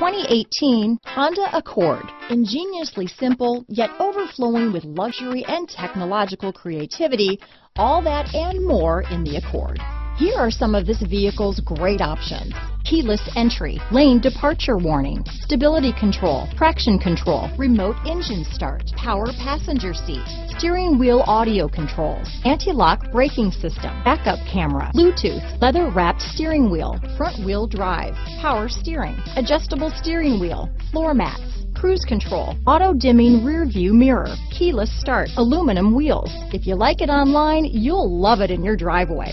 2018 Honda Accord. Ingeniously simple, yet overflowing with luxury and technological creativity, all that and more in the Accord. Here are some of this vehicle's great options. Keyless entry, lane departure warning, stability control, traction control, remote engine start, power passenger seat, steering wheel audio controls, anti-lock braking system, backup camera, Bluetooth, leather wrapped steering wheel, front wheel drive, power steering, adjustable steering wheel, floor mats, cruise control, auto dimming rear view mirror, keyless start, aluminum wheels. If you like it online, you'll love it in your driveway.